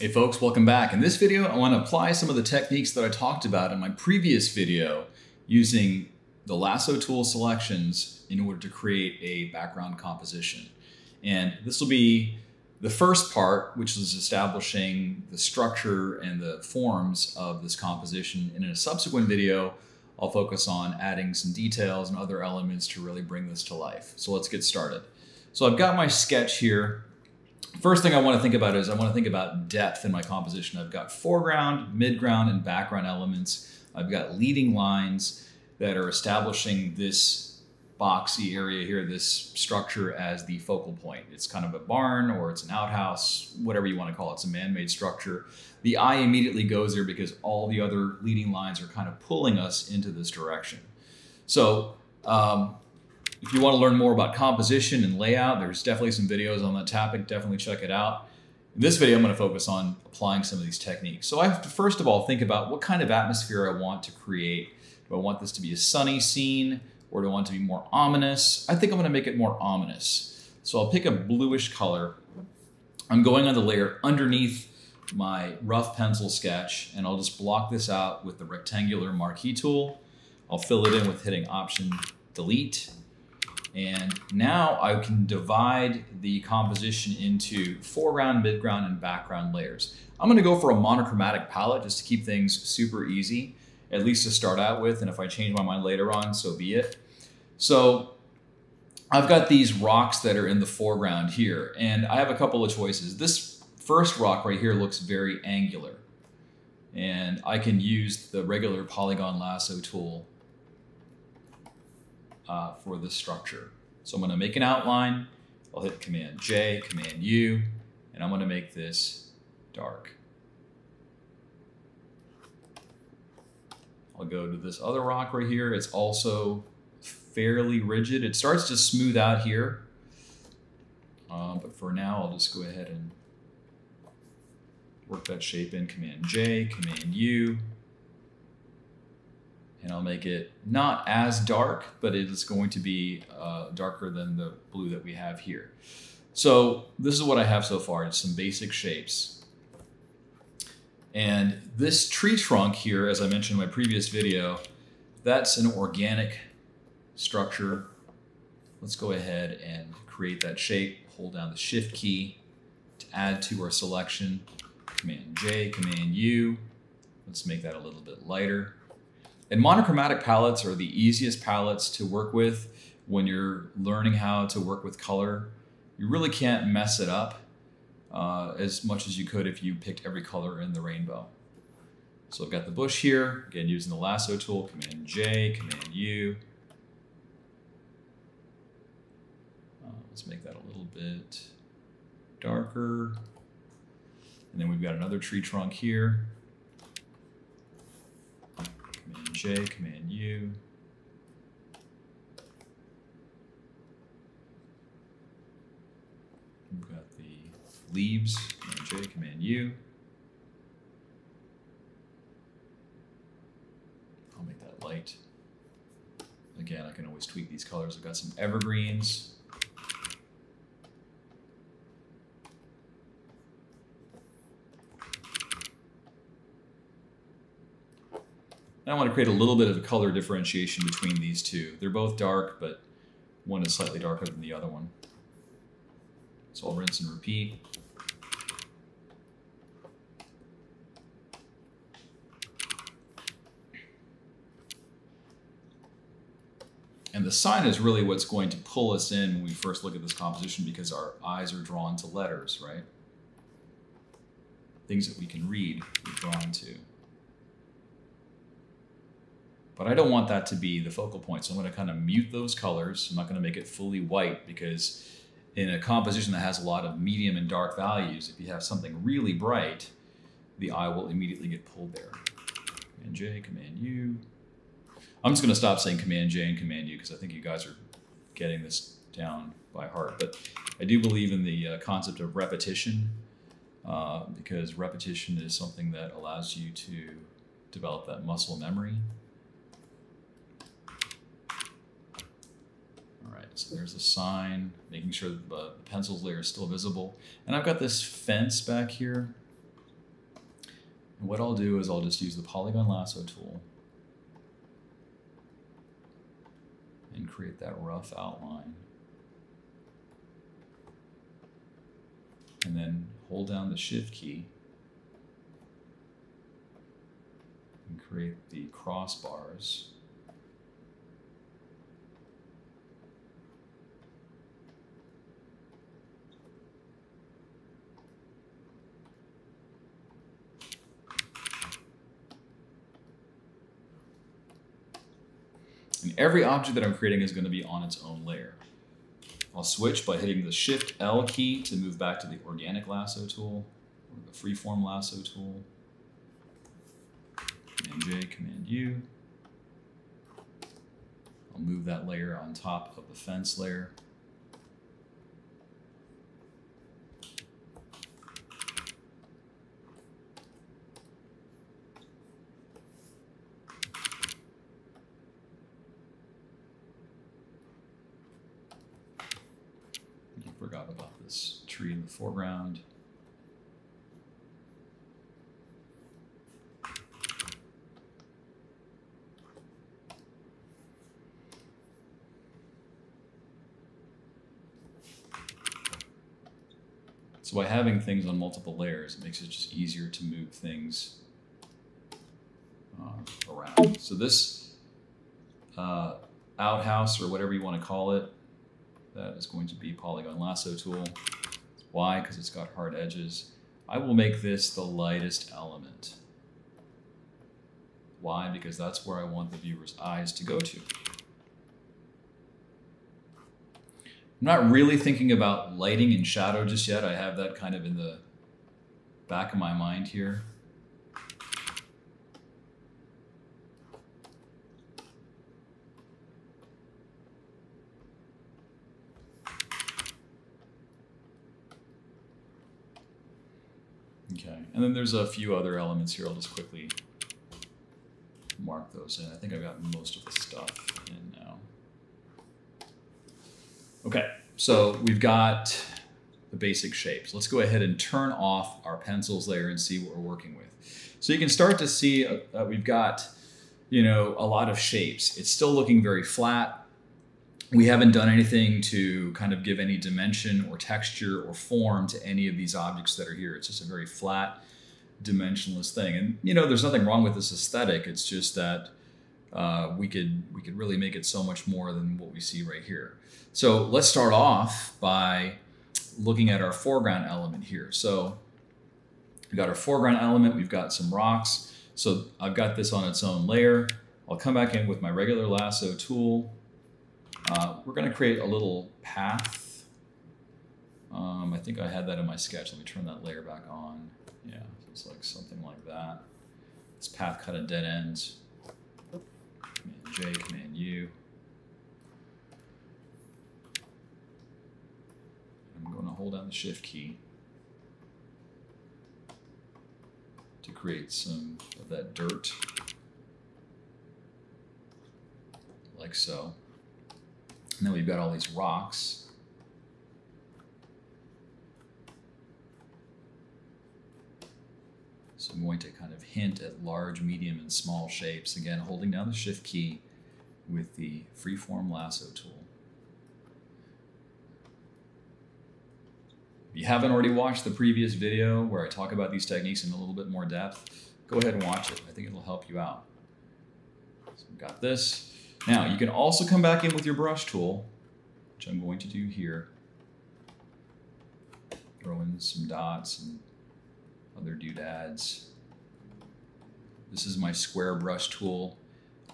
Hey folks, welcome back. In this video, I want to apply some of the techniques that I talked about in my previous video using the lasso tool selections in order to create a background composition. And this will be the first part, which is establishing the structure and the forms of this composition. And in a subsequent video, I'll focus on adding some details and other elements to really bring this to life. So let's get started. So I've got my sketch here First thing I want to think about is I want to think about depth in my composition. I've got foreground, midground, and background elements. I've got leading lines that are establishing this boxy area here, this structure as the focal point. It's kind of a barn or it's an outhouse, whatever you want to call it. It's a man-made structure. The eye immediately goes there because all the other leading lines are kind of pulling us into this direction. So um, if you want to learn more about composition and layout, there's definitely some videos on that topic. Definitely check it out. In this video, I'm going to focus on applying some of these techniques. So I have to first of all think about what kind of atmosphere I want to create. Do I want this to be a sunny scene or do I want it to be more ominous? I think I'm going to make it more ominous. So I'll pick a bluish color. I'm going on the layer underneath my rough pencil sketch and I'll just block this out with the rectangular marquee tool. I'll fill it in with hitting option delete and now I can divide the composition into foreground, midground, and background layers. I'm gonna go for a monochromatic palette just to keep things super easy, at least to start out with. And if I change my mind later on, so be it. So I've got these rocks that are in the foreground here, and I have a couple of choices. This first rock right here looks very angular. And I can use the regular polygon lasso tool uh, for this structure. So I'm going to make an outline. I'll hit Command J, Command U, and I'm going to make this dark. I'll go to this other rock right here. It's also fairly rigid. It starts to smooth out here. Uh, but for now, I'll just go ahead and work that shape in Command J, Command U, and I'll make it not as dark, but it is going to be uh, darker than the blue that we have here. So this is what I have so far, it's some basic shapes. And this tree trunk here, as I mentioned in my previous video, that's an organic structure. Let's go ahead and create that shape, hold down the shift key to add to our selection. Command J, Command U. Let's make that a little bit lighter. And monochromatic palettes are the easiest palettes to work with when you're learning how to work with color. You really can't mess it up uh, as much as you could if you picked every color in the rainbow. So I've got the bush here, again using the lasso tool, Command J, Command U. Uh, let's make that a little bit darker. And then we've got another tree trunk here. J, Command U. We've got the leaves, Command J, Command U. I'll make that light. Again, I can always tweak these colors. I've got some evergreens. I want to create a little bit of a color differentiation between these two. They're both dark, but one is slightly darker than the other one. So I'll rinse and repeat. And the sign is really what's going to pull us in when we first look at this composition because our eyes are drawn to letters, right? Things that we can read, we're drawn to. But I don't want that to be the focal point. So I'm going to kind of mute those colors. I'm not going to make it fully white because in a composition that has a lot of medium and dark values, if you have something really bright, the eye will immediately get pulled there. Command J, Command U. I'm just going to stop saying Command J and Command U because I think you guys are getting this down by heart. But I do believe in the uh, concept of repetition uh, because repetition is something that allows you to develop that muscle memory All right, so there's a sign, making sure that the, pencils layer is still visible. And I've got this fence back here. And what I'll do is I'll just use the polygon lasso tool and create that rough outline. And then hold down the shift key and create the crossbars. Every object that I'm creating is going to be on its own layer. I'll switch by hitting the Shift L key to move back to the organic lasso tool or the freeform lasso tool. Command J, Command U. I'll move that layer on top of the fence layer. forgot about this tree in the foreground. So by having things on multiple layers, it makes it just easier to move things uh, around. So this uh, outhouse, or whatever you want to call it, that is going to be Polygon Lasso tool. Why? Because it's got hard edges. I will make this the lightest element. Why? Because that's where I want the viewer's eyes to go to. I'm not really thinking about lighting and shadow just yet. I have that kind of in the back of my mind here. Okay, and then there's a few other elements here. I'll just quickly mark those in. I think I've got most of the stuff in now. Okay, so we've got the basic shapes. Let's go ahead and turn off our pencils layer and see what we're working with. So you can start to see uh, we've got, you know, a lot of shapes. It's still looking very flat we haven't done anything to kind of give any dimension or texture or form to any of these objects that are here. It's just a very flat, dimensionless thing. And you know, there's nothing wrong with this aesthetic. It's just that uh, we could we could really make it so much more than what we see right here. So let's start off by looking at our foreground element here. So we've got our foreground element. We've got some rocks. So I've got this on its own layer. I'll come back in with my regular lasso tool uh, we're going to create a little path. Um, I think I had that in my sketch. Let me turn that layer back on. Yeah, it's like something like that. This path cut at dead ends. Command J, Command U. I'm going to hold down the Shift key to create some of that dirt, like so. And then we've got all these rocks. So I'm going to kind of hint at large, medium, and small shapes. Again, holding down the Shift key with the freeform lasso tool. If you haven't already watched the previous video where I talk about these techniques in a little bit more depth, go ahead and watch it. I think it'll help you out. So we've got this. Now, you can also come back in with your brush tool, which I'm going to do here. Throw in some dots and other doodads. This is my square brush tool.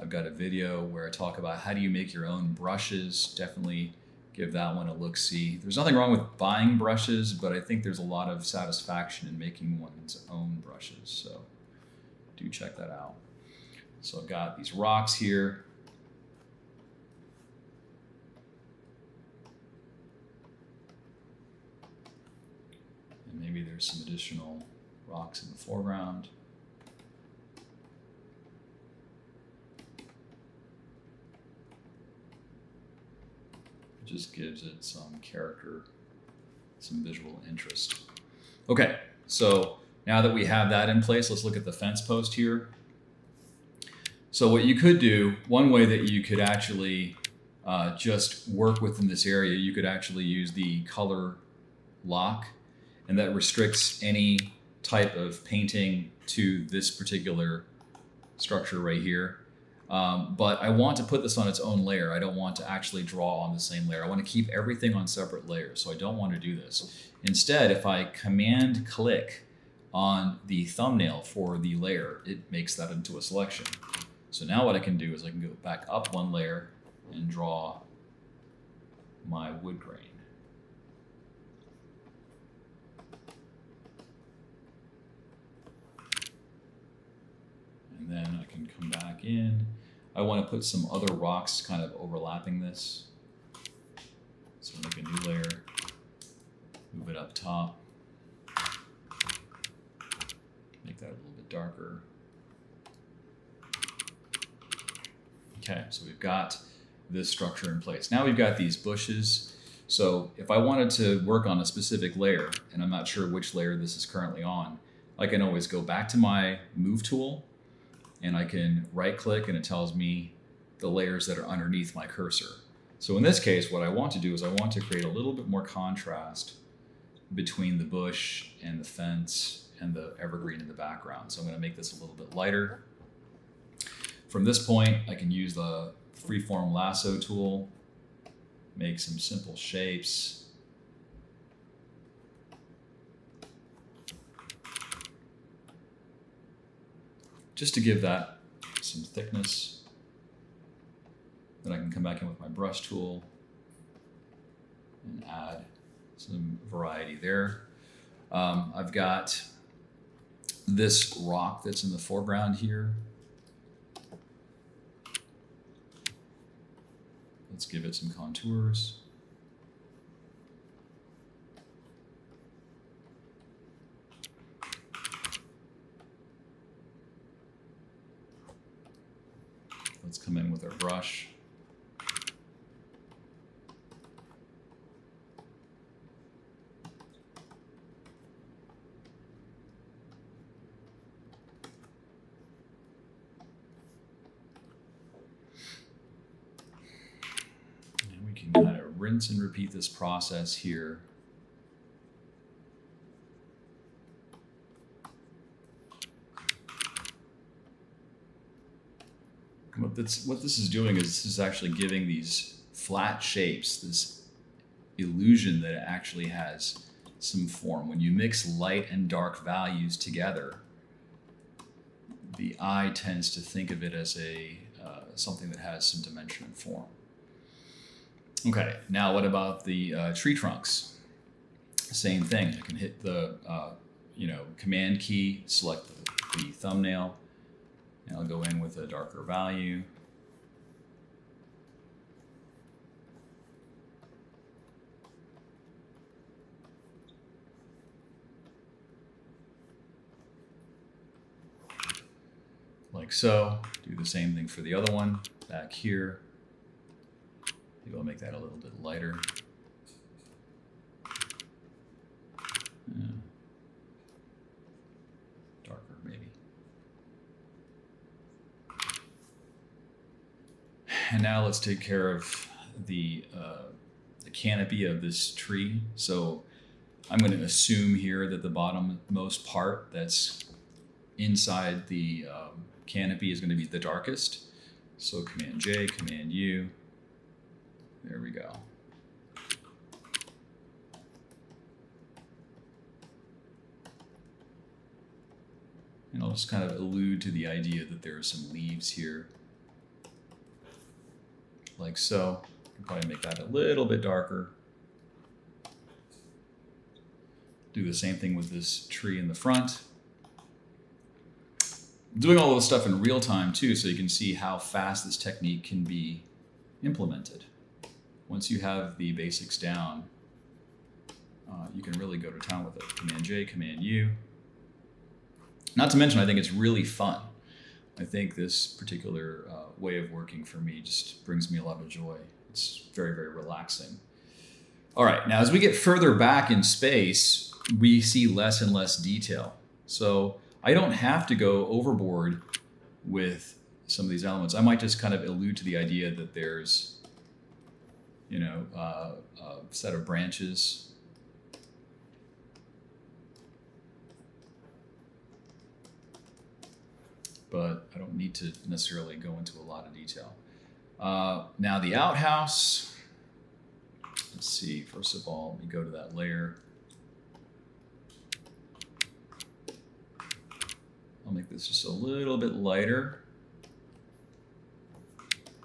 I've got a video where I talk about how do you make your own brushes. Definitely give that one a look-see. There's nothing wrong with buying brushes, but I think there's a lot of satisfaction in making one's own brushes. So do check that out. So I've got these rocks here. Maybe there's some additional rocks in the foreground. It just gives it some character, some visual interest. Okay, so Now that we have that in place, let's look at the fence post here. So what you could do, one way that you could actually uh, just work within this area, you could actually use the color lock and that restricts any type of painting to this particular structure right here. Um, but I want to put this on its own layer. I don't want to actually draw on the same layer. I want to keep everything on separate layers, so I don't want to do this. Instead, if I command click on the thumbnail for the layer, it makes that into a selection. So now what I can do is I can go back up one layer and draw my wood grain. And then I can come back in. I want to put some other rocks kind of overlapping this. So make a new layer, move it up top, make that a little bit darker. Okay, so we've got this structure in place. Now we've got these bushes. So if I wanted to work on a specific layer, and I'm not sure which layer this is currently on, I can always go back to my move tool and I can right click and it tells me the layers that are underneath my cursor. So in this case, what I want to do is I want to create a little bit more contrast between the bush and the fence and the evergreen in the background. So I'm going to make this a little bit lighter. From this point, I can use the freeform lasso tool, make some simple shapes, just to give that some thickness. Then I can come back in with my brush tool and add some variety there. Um, I've got this rock that's in the foreground here. Let's give it some contours. Let's come in with our brush. And we can kind of rinse and repeat this process here what that's what this is doing is this is actually giving these flat shapes this illusion that it actually has some form. When you mix light and dark values together, the eye tends to think of it as a uh, something that has some dimension and form. Okay, now what about the uh, tree trunks? Same thing. I can hit the uh, you know command key, select the, the thumbnail, and I'll go in with a darker value. Like so. Do the same thing for the other one back here. Maybe I'll make that a little bit lighter. Yeah. And now let's take care of the, uh, the canopy of this tree. So I'm going to assume here that the bottommost part that's inside the um, canopy is going to be the darkest. So Command J, Command U. There we go. And I'll just kind of allude to the idea that there are some leaves here like so. can probably make that a little bit darker. Do the same thing with this tree in the front. doing all this stuff in real time too, so you can see how fast this technique can be implemented. Once you have the basics down, uh, you can really go to town with it. Command J, Command U. Not to mention, I think it's really fun. I think this particular uh, way of working for me just brings me a lot of joy. It's very, very relaxing. All right, now as we get further back in space, we see less and less detail. So I don't have to go overboard with some of these elements. I might just kind of allude to the idea that there's, you know, uh, a set of branches. But I don't need to necessarily go into a lot of detail. Uh, now the outhouse, let's see, first of all, let me go to that layer. I'll make this just a little bit lighter.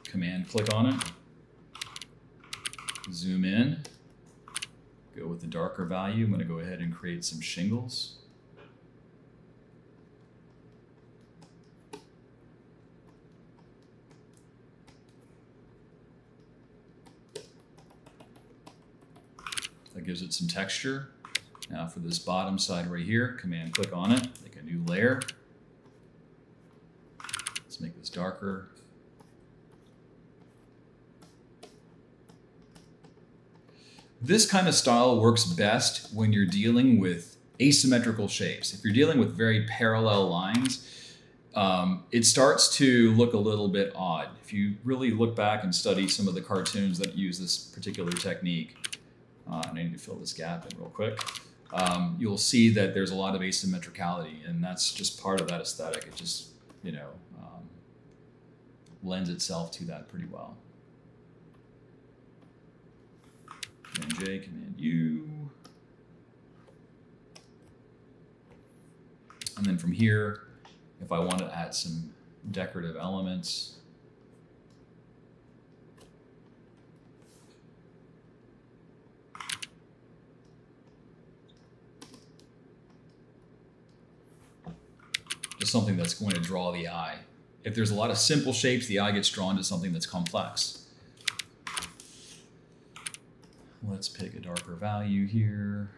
Command click on it. Zoom in. Go with the darker value. I'm going to go ahead and create some shingles. That gives it some texture. Now for this bottom side right here, command click on it, make a new layer. Let's make this darker. This kind of style works best when you're dealing with asymmetrical shapes. If you're dealing with very parallel lines, um, it starts to look a little bit odd. If you really look back and study some of the cartoons that use this particular technique, uh, and I need to fill this gap in real quick, um, you'll see that there's a lot of asymmetricality, and that's just part of that aesthetic. It just, you know, um, lends itself to that pretty well. Command J, Command U. And then from here, if I want to add some decorative elements, something that's going to draw the eye. If there's a lot of simple shapes, the eye gets drawn to something that's complex. Let's pick a darker value here.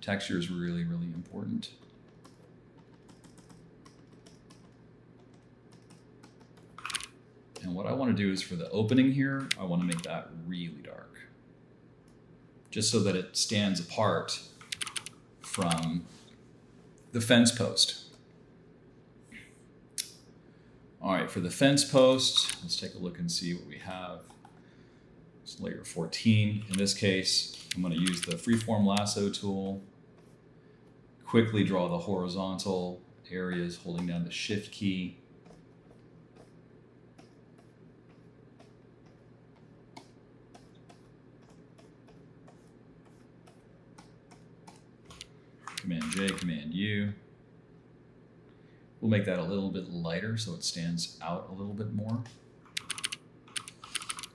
Texture is really, really important. And what I want to do is for the opening here, I want to make that really dark. Just so that it stands apart from the fence post. All right, for the fence post, let's take a look and see what we have. It's layer 14. In this case, I'm going to use the freeform lasso tool, quickly draw the horizontal areas holding down the shift key. Command J, Command U. We'll make that a little bit lighter so it stands out a little bit more.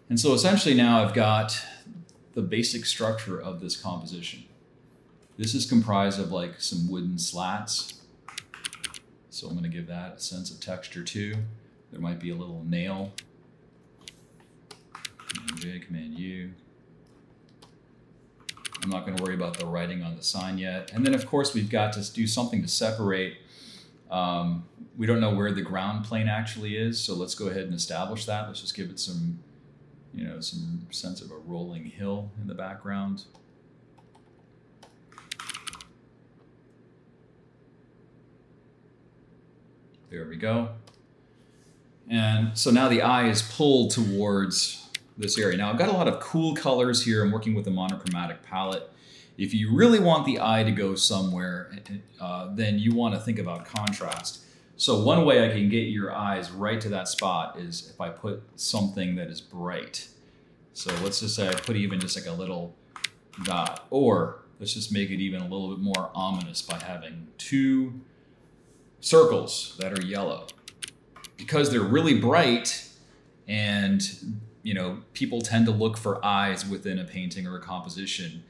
And so essentially now I've got the basic structure of this composition. This is comprised of like some wooden slats. So I'm going to give that a sense of texture too. There might be a little nail. Command J, Command U. I'm not going to worry about the writing on the sign yet. And then of course we've got to do something to separate um, we don't know where the ground plane actually is, so let's go ahead and establish that. Let's just give it some, you know, some sense of a rolling hill in the background. There we go. And so now the eye is pulled towards this area. Now I've got a lot of cool colors here. I'm working with a monochromatic palette. If you really want the eye to go somewhere, uh, then you want to think about contrast. So one way I can get your eyes right to that spot is if I put something that is bright. So let's just say I put even just like a little dot, or let's just make it even a little bit more ominous by having two circles that are yellow. Because they're really bright and you know people tend to look for eyes within a painting or a composition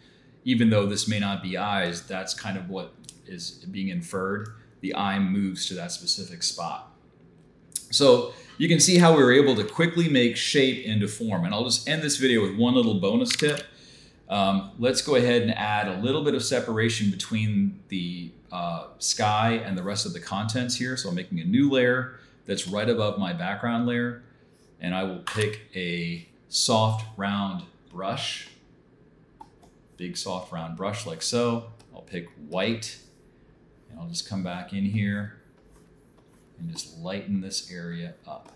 even though this may not be eyes, that's kind of what is being inferred. The eye moves to that specific spot. So you can see how we were able to quickly make shape into form. And I'll just end this video with one little bonus tip. Um, let's go ahead and add a little bit of separation between the uh, sky and the rest of the contents here. So I'm making a new layer that's right above my background layer. And I will pick a soft round brush big soft round brush like so. I'll pick white and I'll just come back in here and just lighten this area up.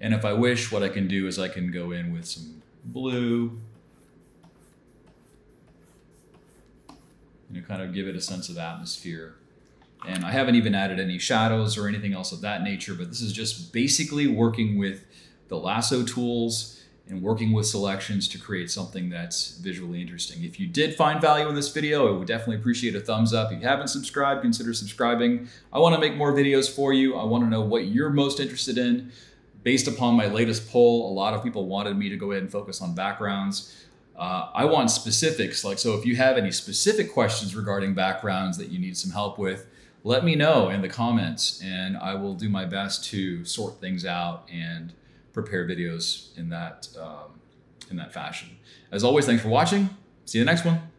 And if I wish, what I can do is I can go in with some blue and kind of give it a sense of atmosphere. And I haven't even added any shadows or anything else of that nature, but this is just basically working with the lasso tools and working with selections to create something that's visually interesting. If you did find value in this video, I would definitely appreciate a thumbs up. If you haven't subscribed, consider subscribing. I wanna make more videos for you. I wanna know what you're most interested in. Based upon my latest poll, a lot of people wanted me to go ahead and focus on backgrounds. Uh, I want specifics, like so if you have any specific questions regarding backgrounds that you need some help with, let me know in the comments and I will do my best to sort things out and prepare videos in that um, in that fashion. As always, thanks for watching. See you in the next one.